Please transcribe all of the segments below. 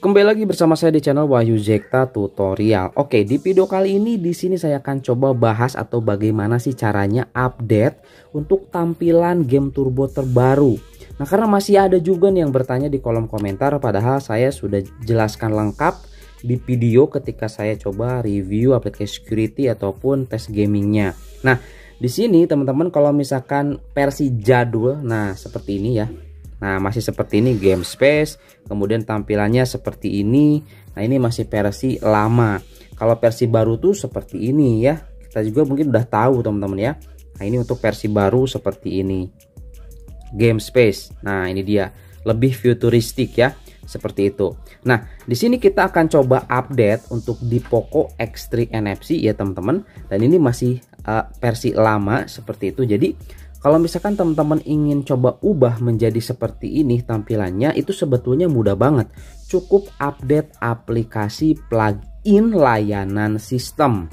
Kembali lagi bersama saya di channel Wahyu Zekta Tutorial. Oke, di video kali ini di sini saya akan coba bahas atau bagaimana sih caranya update untuk tampilan game turbo terbaru. Nah, karena masih ada juga nih yang bertanya di kolom komentar padahal saya sudah jelaskan lengkap di video ketika saya coba review aplikasi security ataupun tes gamingnya. Nah, di sini teman-teman kalau misalkan versi jadul, nah seperti ini ya Nah masih seperti ini game space Kemudian tampilannya seperti ini. Nah ini masih versi lama. Kalau versi baru tuh seperti ini ya. Kita juga mungkin udah tahu teman-teman ya. Nah ini untuk versi baru seperti ini. Game space. Nah ini dia. Lebih futuristik ya Seperti itu. Nah di sini kita akan coba update Untuk di Poco X3 NFC ya teman-teman. Dan ini masih uh, versi lama seperti itu. Jadi kalau misalkan teman-teman ingin coba ubah menjadi seperti ini tampilannya itu sebetulnya mudah banget. Cukup update aplikasi plugin layanan sistem.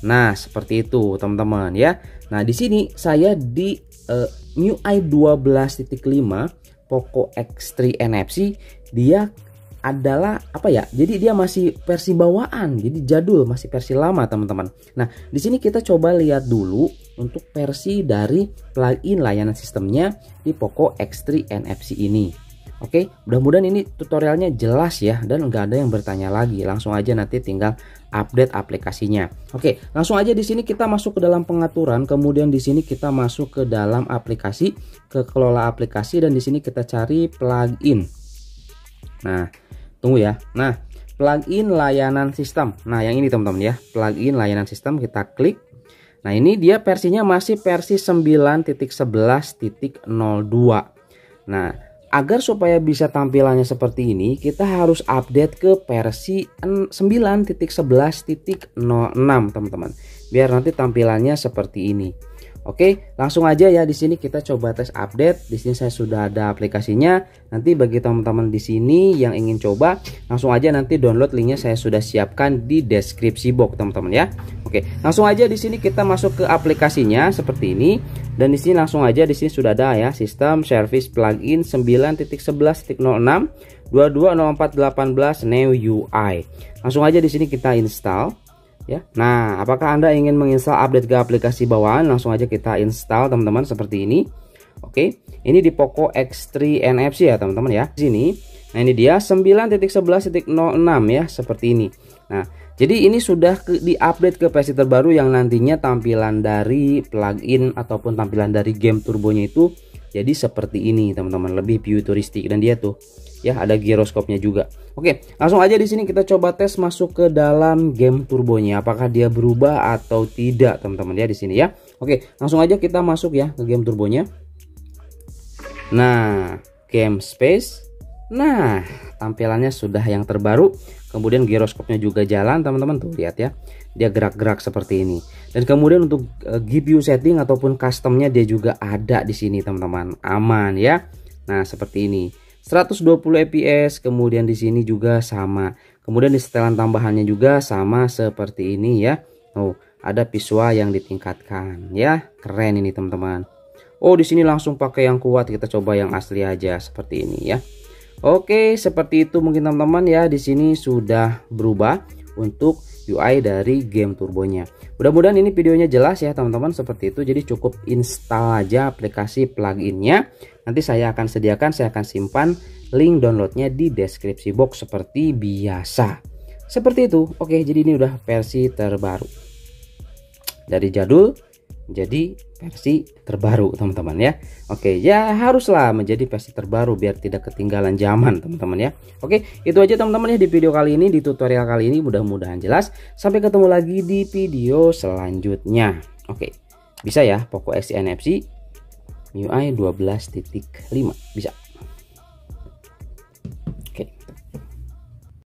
Nah, seperti itu teman-teman ya. Nah, di sini saya di uh, MIUI 12.5 Poco X3 NFC dia adalah apa ya? Jadi dia masih versi bawaan, jadi jadul, masih versi lama, teman-teman. Nah, di sini kita coba lihat dulu untuk versi dari plugin layanan sistemnya di Poco X3 NFC ini. Oke, mudah-mudahan ini tutorialnya jelas ya dan nggak ada yang bertanya lagi. Langsung aja nanti tinggal update aplikasinya. Oke, langsung aja di sini kita masuk ke dalam pengaturan, kemudian di sini kita masuk ke dalam aplikasi, ke kelola aplikasi dan di sini kita cari plugin. Nah, tunggu ya. Nah, plugin layanan sistem. Nah, yang ini teman-teman ya, plugin layanan sistem kita klik. Nah, ini dia versinya masih versi 9.11.02. Nah, agar supaya bisa tampilannya seperti ini, kita harus update ke versi 9.11.06, teman-teman. Biar nanti tampilannya seperti ini. Oke, langsung aja ya di sini kita coba tes update. Di sini saya sudah ada aplikasinya. Nanti bagi teman-teman di sini yang ingin coba, langsung aja nanti download linknya saya sudah siapkan di deskripsi box teman-teman ya. Oke, langsung aja di sini kita masuk ke aplikasinya seperti ini. Dan di sini langsung aja di sini sudah ada ya sistem service plugin 9.11.06 220418 Neo UI. Langsung aja di sini kita install ya. Nah, apakah Anda ingin menginstal update ke aplikasi bawaan? Langsung aja kita install teman-teman seperti ini. Oke, ini di Poco X3 NFC ya teman-teman ya. Di sini, nah ini dia 9.11.06 ya, seperti ini. Nah, jadi ini sudah di-update ke versi terbaru yang nantinya tampilan dari plugin ataupun tampilan dari game turbonya itu jadi seperti ini teman-teman, lebih futuristik dan dia tuh ya ada giroskopnya juga. Oke langsung aja di sini kita coba tes masuk ke dalam game turbonya. Apakah dia berubah atau tidak teman-teman ya di sini ya. Oke langsung aja kita masuk ya ke game turbonya. Nah game space. Nah tampilannya sudah yang terbaru. Kemudian giroskopnya juga jalan teman-teman. Tuh lihat ya. Dia gerak-gerak seperti ini. Dan kemudian untuk uh, GPU setting ataupun customnya dia juga ada di sini teman-teman. Aman ya. Nah seperti ini 120 fps kemudian di sini juga sama. Kemudian di setelan tambahannya juga sama seperti ini ya. Oh ada visual yang ditingkatkan ya. Keren ini teman-teman. Oh di sini langsung pakai yang kuat. Kita coba yang asli aja seperti ini ya. Oke seperti itu mungkin teman-teman ya. Di sini sudah berubah untuk UI dari game turbonya. Mudah-mudahan ini videonya jelas ya teman-teman. Seperti itu. Jadi cukup install aja aplikasi pluginnya nanti saya akan sediakan saya akan simpan link downloadnya di deskripsi box seperti biasa. Seperti itu. Oke jadi ini udah versi terbaru. Dari jadul jadi versi terbaru teman-teman ya. Oke ya haruslah menjadi versi terbaru biar tidak ketinggalan zaman teman-teman ya. Oke itu aja teman-teman ya di video kali ini di tutorial kali ini. Mudah-mudahan jelas. Sampai ketemu lagi di video selanjutnya. Oke bisa ya Poco X NFC MIUI 12.5 bisa